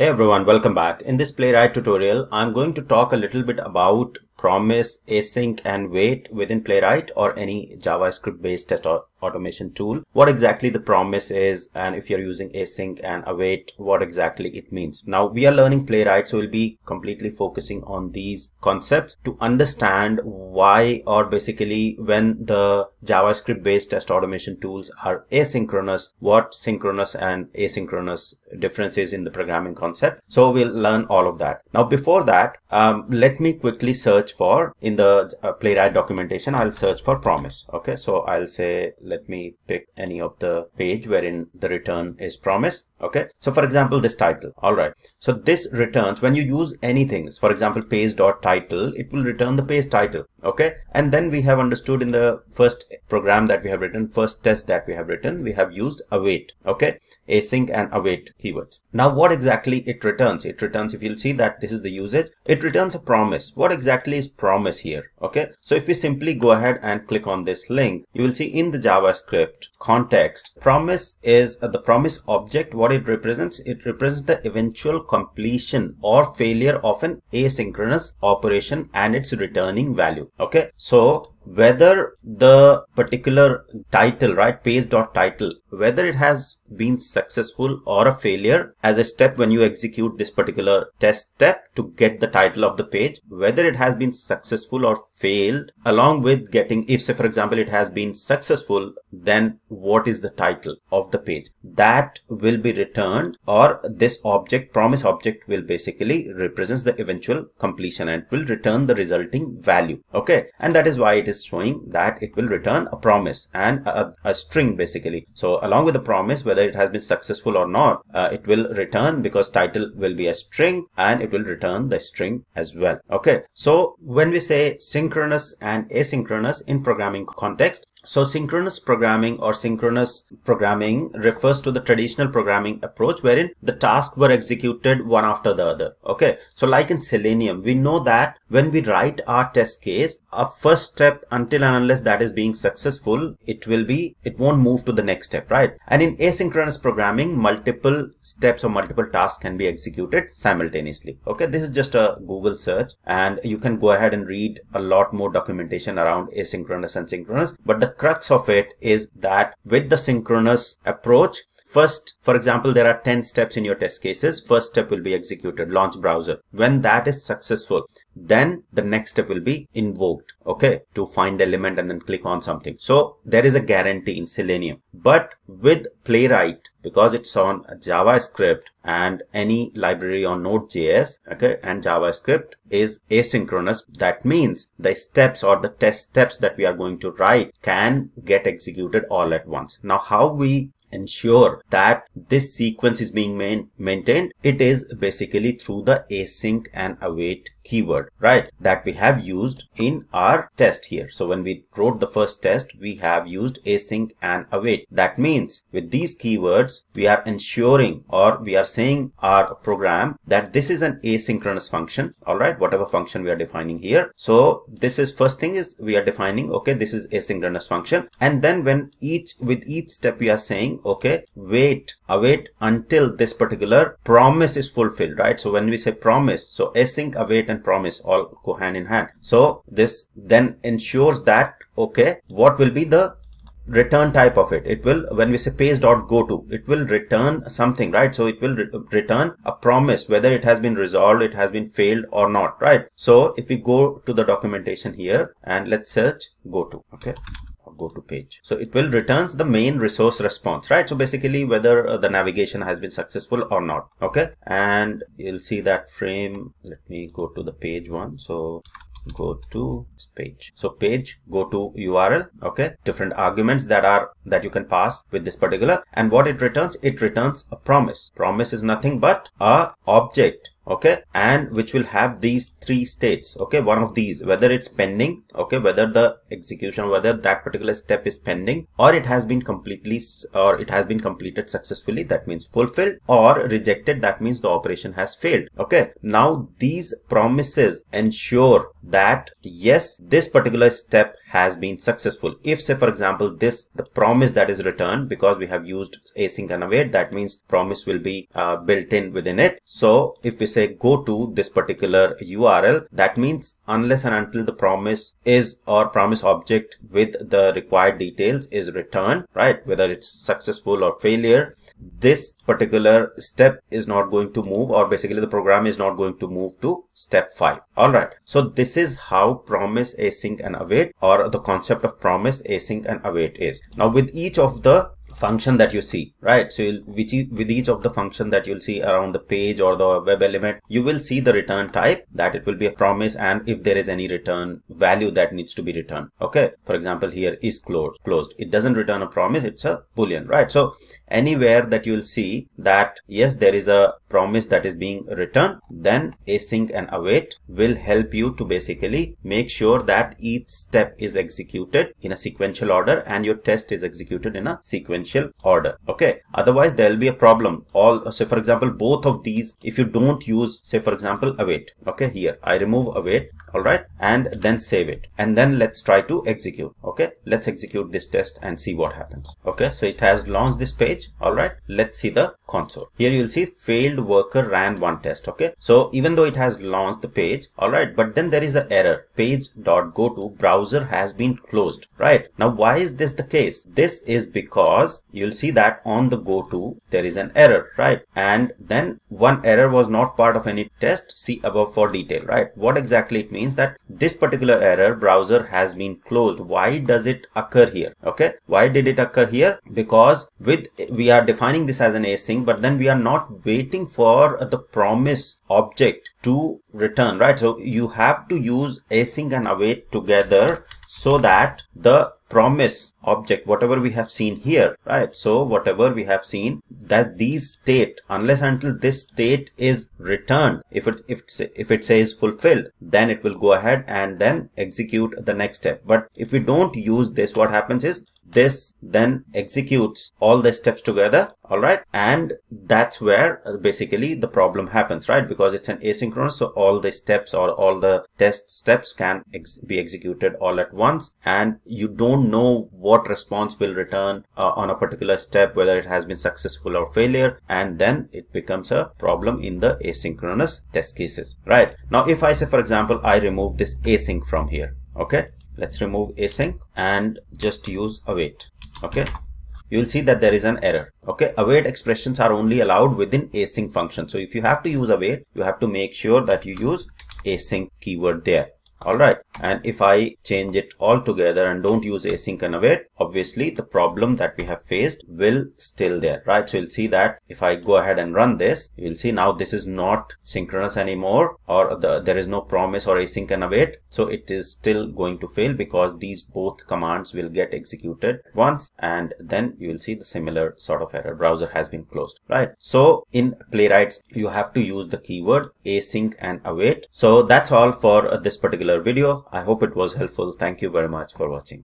Hey everyone, welcome back. In this Playwright tutorial, I'm going to talk a little bit about promise, async, and await within Playwright or any JavaScript based test automation tool. What exactly the promise is and if you're using async and await, what exactly it means. Now we are learning Playwright, so we'll be completely focusing on these concepts to understand why or basically when the JavaScript based test automation tools are asynchronous, what synchronous and asynchronous differences in the programming concept. So we'll learn all of that. Now before that, um, let me quickly search search for in the uh, playwright documentation i'll search for promise. Okay so i'll say let me pick any of the page wherein the return is promise okay so for example this title. All right so this returns when you use anything for example page dot title it will return the page title. Okay and then we have understood in the first program that we have written first test that we have written we have used await. Okay async and await keywords. Now what exactly it returns? It returns if you'll see that this is the usage it returns a promise. What exactly is promise here okay? So if we simply go ahead and click on this link you will see in the javascript context promise is uh, the promise object what it represents it represents the eventual completion or failure of an asynchronous operation and its returning value okay? So whether the particular title, right, page dot title, whether it has been successful or a failure as a step when you execute this particular test step to get the title of the page, whether it has been successful or failed along with getting, if say for example, it has been successful, then what is the title of the page that will be returned or this object promise object will basically represents the eventual completion and will return the resulting value. Okay. And that is why it is is showing that it will return a promise and a, a string basically. So along with the promise, whether it has been successful or not, uh, it will return because title will be a string and it will return the string as well. Okay. So when we say synchronous and asynchronous in programming context, so synchronous programming or synchronous programming refers to the traditional programming approach wherein the tasks were executed one after the other. Okay. So like in Selenium, we know that when we write our test case, our first step until and unless that is being successful, it will be, it won't move to the next step, right? And in asynchronous programming, multiple steps or multiple tasks can be executed simultaneously. Okay. This is just a Google search and you can go ahead and read a lot more documentation around asynchronous and synchronous, but the crux of it is that with the synchronous approach, First, for example, there are 10 steps in your test cases. First step will be executed, launch browser. When that is successful, then the next step will be invoked, okay, to find the element and then click on something. So there is a guarantee in Selenium. But with Playwright, because it's on JavaScript and any library on Node.js, okay, and JavaScript is asynchronous. That means the steps or the test steps that we are going to write can get executed all at once. Now, how we ensure that this sequence is being main maintained. It is basically through the async and await keyword right that we have used in our test here. So when we wrote the first test we have used async and await. That means with these keywords we are ensuring or we are saying our program that this is an asynchronous function. All right whatever function we are defining here. So this is first thing is we are defining okay this is asynchronous function. And then when each with each step we are saying okay wait await until this particular promise is fulfilled right? So when we say promise so async await and promise all go hand in hand. So this then ensures that okay what will be the return type of it? It will when we say page dot go to it will return something right? So it will re return a promise whether it has been resolved it has been failed or not right? So if we go to the documentation here and let's search go to okay go to page. So it will returns the main resource response, right? So basically whether uh, the navigation has been successful or not. Okay. And you'll see that frame. Let me go to the page one. So go to page so page go to url okay different arguments that are that you can pass with this particular and what it returns it returns a promise promise is nothing but a object okay and which will have these three states okay one of these whether it's pending okay whether the execution whether that particular step is pending or it has been completely or it has been completed successfully that means fulfilled or rejected that means the operation has failed okay. Now these promises ensure that yes this particular step has been successful. If say for example this the promise that is returned because we have used async and await that means promise will be uh, built in within it. So if we say go to this particular url that means unless and until the promise is or promise object with the required details is returned right whether it's successful or failure this particular step is not going to move or basically the program is not going to move to step 5 all right. So this is how promise async and await or the concept of promise async and await is. Now with each of the function that you see right? So which with each of the function that you'll see around the page or the web element you will see the return type that it will be a promise and if there is any return value that needs to be returned. Okay? For example here is closed closed. It doesn't return a promise it's a boolean right? So anywhere that you'll see that yes there is a promise that is being returned then async and await will help you to basically make sure that each step is executed in a sequential order and your test is executed in a sequential order okay? Otherwise there will be a problem. All say for example both of these if you don't use say for example await okay here i remove await all right and then save it. And then let's try to execute. Okay? Let's execute this test and see what happens. Okay? So it has launched this page. All right let's see the console. Here you'll see failed worker ran one test. Okay? So even though it has launched the page all right but then there is an error. Page dot go page.goto browser has been closed. Right? Now why is this the case? This is because you'll see that on the go to there is an error. Right? And then one error was not part of any test. See above for detail. Right? What exactly it means means that this particular error browser has been closed. Why does it occur here? Okay? Why did it occur here? Because with we are defining this as an async but then we are not waiting for the promise object to return right? So you have to use async and await together so that the promise object whatever we have seen here right? So whatever we have seen that these state unless until this state is returned if it if if it says fulfilled then it will go ahead and then execute the next step. But if we don't use this what happens is this then executes all the steps together all right and that's where uh, basically the problem happens right? Because it's an asynchronous so all the steps or all the test steps can ex be executed all at once. And you don't know what response will return uh, on a particular step whether it has been successful or failure. And then it becomes a problem in the asynchronous test cases right? Now if i say for example i remove this async from here okay let's remove async and just use await. Okay? You'll see that there is an error. Okay? Await expressions are only allowed within async function. So if you have to use await you have to make sure that you use async keyword there all right and if i change it all together and don't use async and await obviously the problem that we have faced will still there right? So you'll see that if i go ahead and run this you'll see now this is not synchronous anymore or the, there is no promise or async and await. So it is still going to fail because these both commands will get executed once and then you will see the similar sort of error. Browser has been closed right? So in playwrights you have to use the keyword async and await. So that's all for this particular video. I hope it was helpful. Thank you very much for watching.